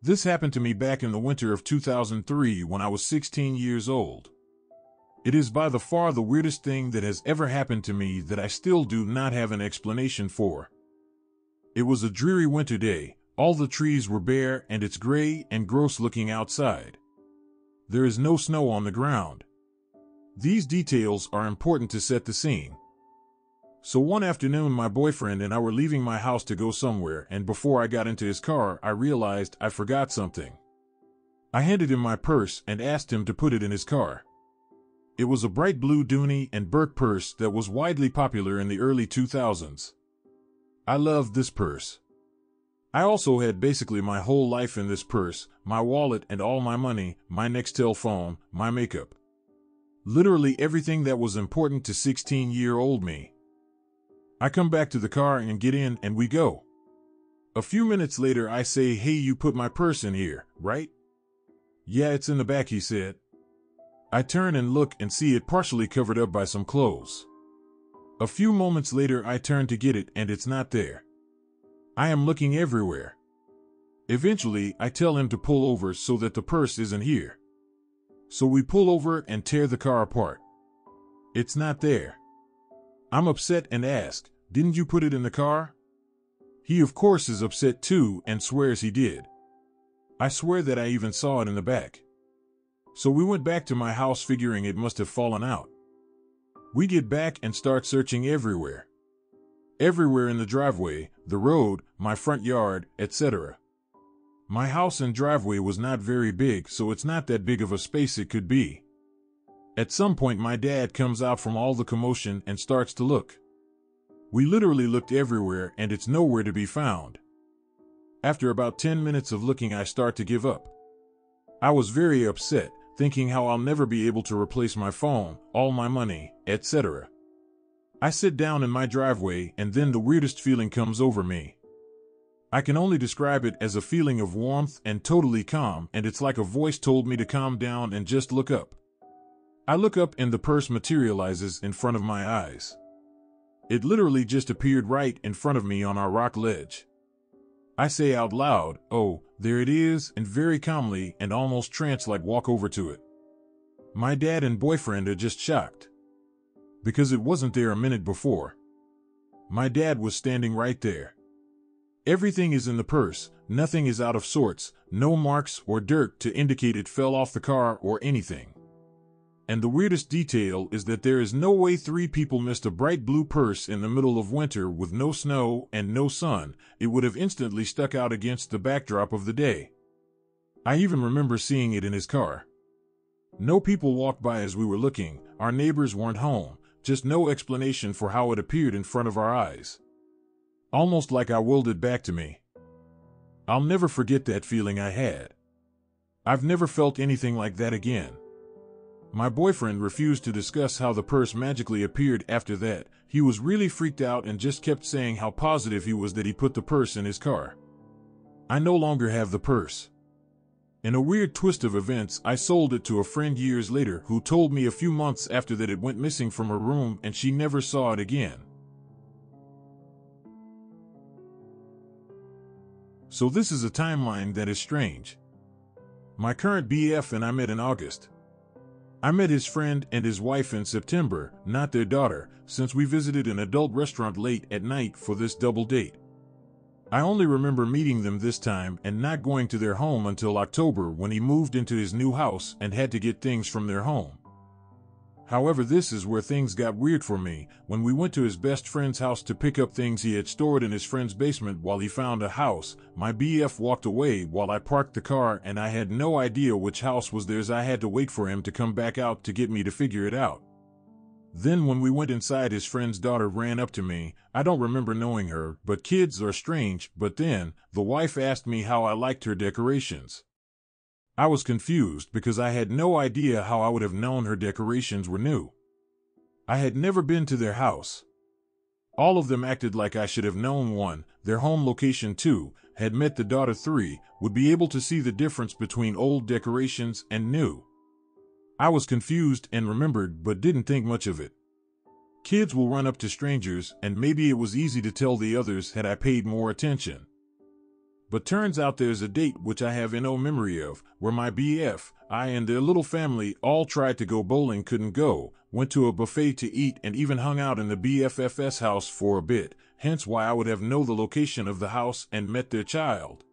This happened to me back in the winter of 2003 when I was 16 years old. It is by the far the weirdest thing that has ever happened to me that I still do not have an explanation for. It was a dreary winter day, all the trees were bare and it's gray and gross looking outside. There is no snow on the ground. These details are important to set the scene. So one afternoon, my boyfriend and I were leaving my house to go somewhere, and before I got into his car, I realized I forgot something. I handed him my purse and asked him to put it in his car. It was a bright blue Dooney and Bourke purse that was widely popular in the early 2000s. I loved this purse. I also had basically my whole life in this purse, my wallet and all my money, my Nextel phone, my makeup. Literally everything that was important to 16 year old me. I come back to the car and get in and we go. A few minutes later, I say, Hey, you put my purse in here, right? Yeah, it's in the back, he said. I turn and look and see it partially covered up by some clothes. A few moments later, I turn to get it and it's not there. I am looking everywhere. Eventually, I tell him to pull over so that the purse isn't here. So we pull over and tear the car apart. It's not there. I'm upset and ask, Didn't you put it in the car? He, of course, is upset too and swears he did. I swear that I even saw it in the back. So we went back to my house figuring it must have fallen out. We get back and start searching everywhere. Everywhere in the driveway, the road, my front yard, etc. My house and driveway was not very big, so it's not that big of a space it could be. At some point, my dad comes out from all the commotion and starts to look. We literally looked everywhere and it's nowhere to be found. After about 10 minutes of looking, I start to give up. I was very upset, thinking how I'll never be able to replace my phone, all my money, etc. I sit down in my driveway and then the weirdest feeling comes over me. I can only describe it as a feeling of warmth and totally calm, and it's like a voice told me to calm down and just look up. I look up and the purse materializes in front of my eyes. It literally just appeared right in front of me on our rock ledge. I say out loud, Oh, there it is, and very calmly and almost trance like walk over to it. My dad and boyfriend are just shocked. Because it wasn't there a minute before. My dad was standing right there. Everything is in the purse, nothing is out of sorts, no marks or dirt to indicate it fell off the car or anything. And the weirdest detail is that there is no way three people missed a bright blue purse in the middle of winter with no snow and no sun, it would have instantly stuck out against the backdrop of the day. I even remember seeing it in his car. No people walked by as we were looking, our neighbors weren't home, just no explanation for how it appeared in front of our eyes. Almost like I willed it back to me. I'll never forget that feeling I had. I've never felt anything like that again. My boyfriend refused to discuss how the purse magically appeared after that. He was really freaked out and just kept saying how positive he was that he put the purse in his car. I no longer have the purse. In a weird twist of events, I sold it to a friend years later who told me a few months after that it went missing from her room and she never saw it again. So this is a timeline that is strange. My current BF and I met in August. I met his friend and his wife in September, not their daughter, since we visited an adult restaurant late at night for this double date. I only remember meeting them this time and not going to their home until October when he moved into his new house and had to get things from their home. However, this is where things got weird for me. When we went to his best friend's house to pick up things he had stored in his friend's basement while he found a house, my BF walked away while I parked the car and I had no idea which house was theirs. I had to wait for him to come back out to get me to figure it out. Then when we went inside, his friend's daughter ran up to me. I don't remember knowing her, but kids are strange. But then, the wife asked me how I liked her decorations. I was confused because I had no idea how I would have known her decorations were new. I had never been to their house. All of them acted like I should have known one, their home location too, had met the daughter three, would be able to see the difference between old decorations and new. I was confused and remembered but didn't think much of it. Kids will run up to strangers and maybe it was easy to tell the others had I paid more attention. But turns out there's a date which I have no memory of, where my BF, I and their little family all tried to go bowling, couldn't go, went to a buffet to eat, and even hung out in the BFFS house for a bit, hence why I would have know the location of the house and met their child.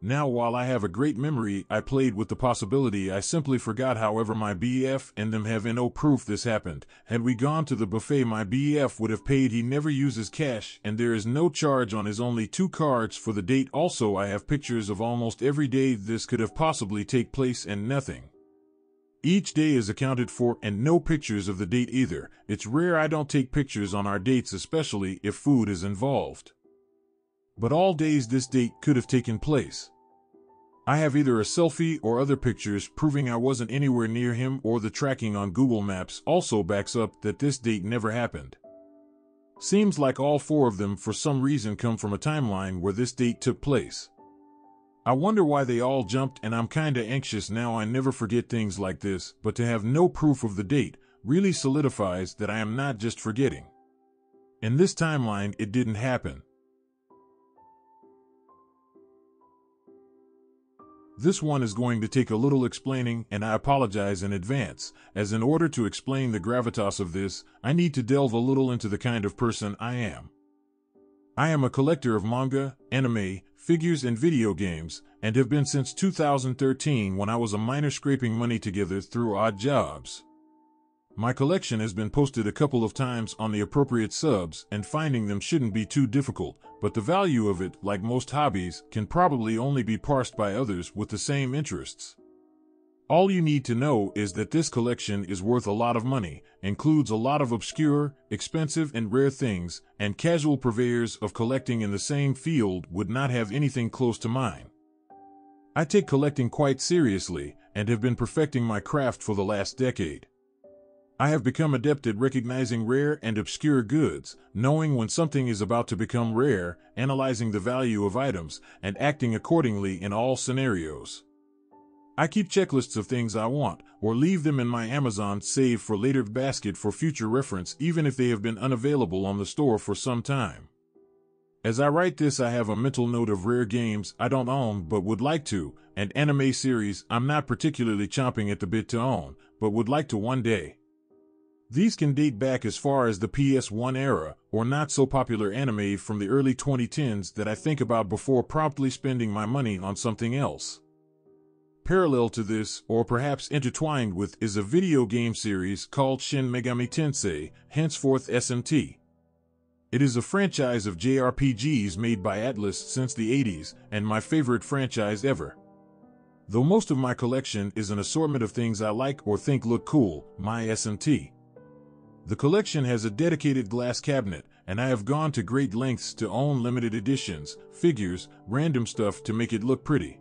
Now, while I have a great memory, I played with the possibility I simply forgot. However, my BF and them have no proof this happened. Had we gone to the buffet, my BF would have paid. He never uses cash, and there is no charge on his only two cards for the date. Also, I have pictures of almost every day this could have possibly take place and nothing. Each day is accounted for and no pictures of the date either. It's rare I don't take pictures on our dates, especially if food is involved but all days this date could have taken place. I have either a selfie or other pictures proving I wasn't anywhere near him or the tracking on Google Maps also backs up that this date never happened. Seems like all four of them for some reason come from a timeline where this date took place. I wonder why they all jumped and I'm kinda anxious now I never forget things like this, but to have no proof of the date really solidifies that I am not just forgetting. In this timeline, it didn't happen. This one is going to take a little explaining, and I apologize in advance, as in order to explain the gravitas of this, I need to delve a little into the kind of person I am. I am a collector of manga, anime, figures, and video games, and have been since 2013 when I was a minor scraping money together through odd jobs. My collection has been posted a couple of times on the appropriate subs, and finding them shouldn't be too difficult, but the value of it, like most hobbies, can probably only be parsed by others with the same interests. All you need to know is that this collection is worth a lot of money, includes a lot of obscure, expensive, and rare things, and casual purveyors of collecting in the same field would not have anything close to mine. I take collecting quite seriously, and have been perfecting my craft for the last decade. I have become adept at recognizing rare and obscure goods, knowing when something is about to become rare, analyzing the value of items, and acting accordingly in all scenarios. I keep checklists of things I want, or leave them in my Amazon save for later basket for future reference even if they have been unavailable on the store for some time. As I write this, I have a mental note of rare games I don't own but would like to, and anime series I'm not particularly chomping at the bit to own, but would like to one day. These can date back as far as the PS1 era, or not so popular anime from the early 2010s that I think about before promptly spending my money on something else. Parallel to this, or perhaps intertwined with, is a video game series called Shin Megami Tensei, henceforth SMT. It is a franchise of JRPGs made by Atlus since the 80s, and my favorite franchise ever. Though most of my collection is an assortment of things I like or think look cool, my SMT. The collection has a dedicated glass cabinet, and I have gone to great lengths to own limited editions, figures, random stuff to make it look pretty.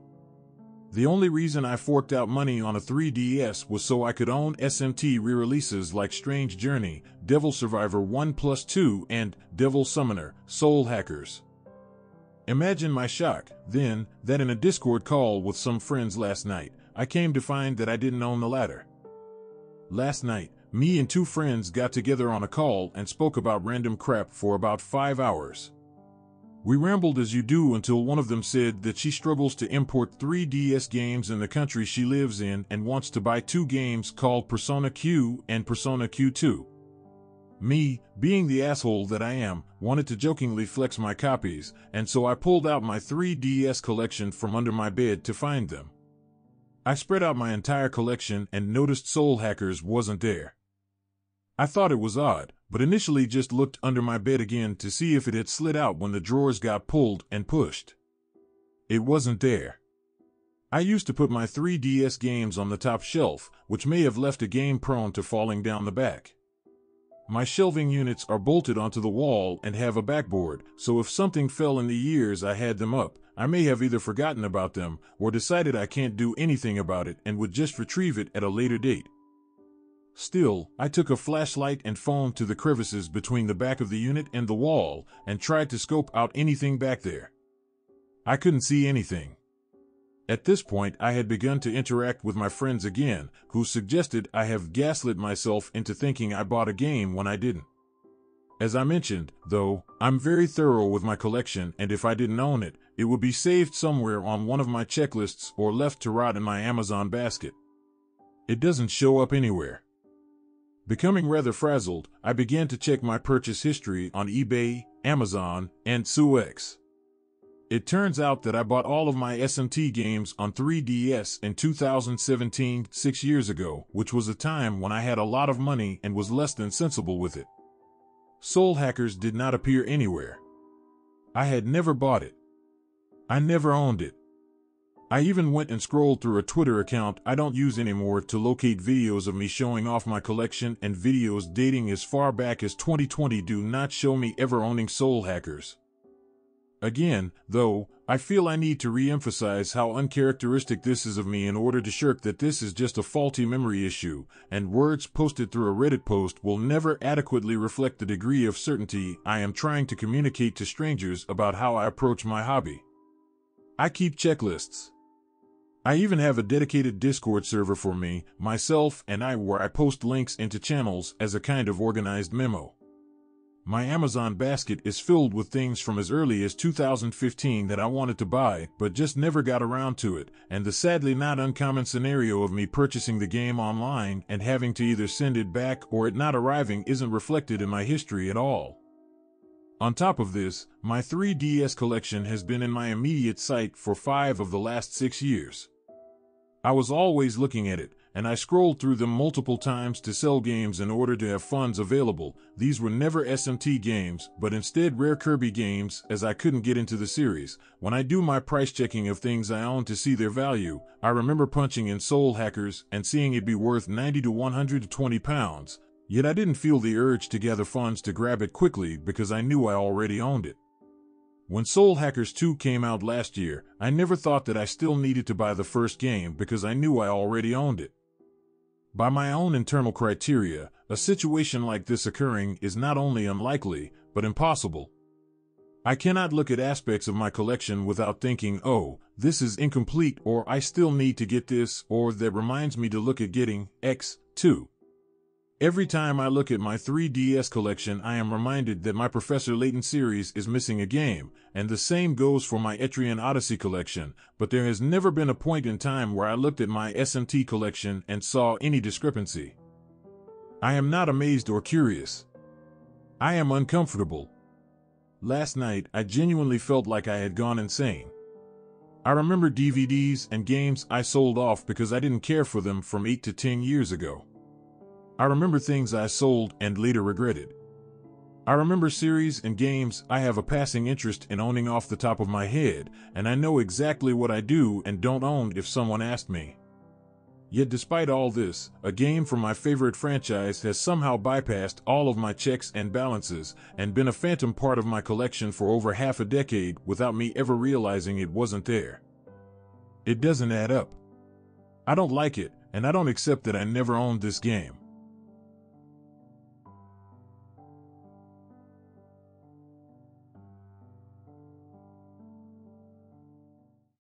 The only reason I forked out money on a 3DS was so I could own SMT re-releases like Strange Journey, Devil Survivor 1 Plus 2, and Devil Summoner, Soul Hackers. Imagine my shock, then, that in a Discord call with some friends last night, I came to find that I didn't own the latter. Last night, me and two friends got together on a call and spoke about random crap for about five hours. We rambled as you do until one of them said that she struggles to import 3DS games in the country she lives in and wants to buy two games called Persona Q and Persona Q2. Me, being the asshole that I am, wanted to jokingly flex my copies, and so I pulled out my 3DS collection from under my bed to find them. I spread out my entire collection and noticed Soul Hackers wasn't there. I thought it was odd, but initially just looked under my bed again to see if it had slid out when the drawers got pulled and pushed. It wasn't there. I used to put my 3DS games on the top shelf, which may have left a game prone to falling down the back. My shelving units are bolted onto the wall and have a backboard, so if something fell in the years I had them up, I may have either forgotten about them or decided I can't do anything about it and would just retrieve it at a later date. Still, I took a flashlight and phone to the crevices between the back of the unit and the wall and tried to scope out anything back there. I couldn't see anything. At this point, I had begun to interact with my friends again, who suggested I have gaslit myself into thinking I bought a game when I didn't. As I mentioned, though, I'm very thorough with my collection, and if I didn't own it, it would be saved somewhere on one of my checklists or left to rot in my Amazon basket. It doesn't show up anywhere. Becoming rather frazzled, I began to check my purchase history on eBay, Amazon, and StockX. It turns out that I bought all of my SMT games on 3DS in 2017, six years ago, which was a time when I had a lot of money and was less than sensible with it. Soul Hackers did not appear anywhere. I had never bought it. I never owned it. I even went and scrolled through a Twitter account I don't use anymore to locate videos of me showing off my collection and videos dating as far back as 2020 do not show me ever owning Soul Hackers. Again, though, I feel I need to re-emphasize how uncharacteristic this is of me in order to shirk that this is just a faulty memory issue, and words posted through a Reddit post will never adequately reflect the degree of certainty I am trying to communicate to strangers about how I approach my hobby. I keep checklists. I even have a dedicated Discord server for me, myself, and I where I post links into channels as a kind of organized memo. My Amazon basket is filled with things from as early as 2015 that I wanted to buy, but just never got around to it, and the sadly not uncommon scenario of me purchasing the game online and having to either send it back or it not arriving isn't reflected in my history at all. On top of this, my 3DS collection has been in my immediate sight for five of the last six years. I was always looking at it, and I scrolled through them multiple times to sell games in order to have funds available. These were never SMT games, but instead rare Kirby games, as I couldn't get into the series. When I do my price checking of things I own to see their value, I remember punching in Soul Hackers and seeing it be worth 90 to 120 pounds, yet I didn't feel the urge to gather funds to grab it quickly because I knew I already owned it. When Soul Hackers 2 came out last year, I never thought that I still needed to buy the first game because I knew I already owned it. By my own internal criteria, a situation like this occurring is not only unlikely, but impossible. I cannot look at aspects of my collection without thinking, oh, this is incomplete, or I still need to get this, or that reminds me to look at getting X, too. Every time I look at my 3DS collection, I am reminded that my Professor Layton series is missing a game, and the same goes for my Etrian Odyssey collection, but there has never been a point in time where I looked at my SMT collection and saw any discrepancy. I am not amazed or curious. I am uncomfortable. Last night, I genuinely felt like I had gone insane. I remember DVDs and games I sold off because I didn't care for them from 8 to 10 years ago. I remember things I sold and later regretted. I remember series and games I have a passing interest in owning off the top of my head, and I know exactly what I do and don't own if someone asked me. Yet despite all this, a game from my favorite franchise has somehow bypassed all of my checks and balances and been a phantom part of my collection for over half a decade without me ever realizing it wasn't there. It doesn't add up. I don't like it, and I don't accept that I never owned this game.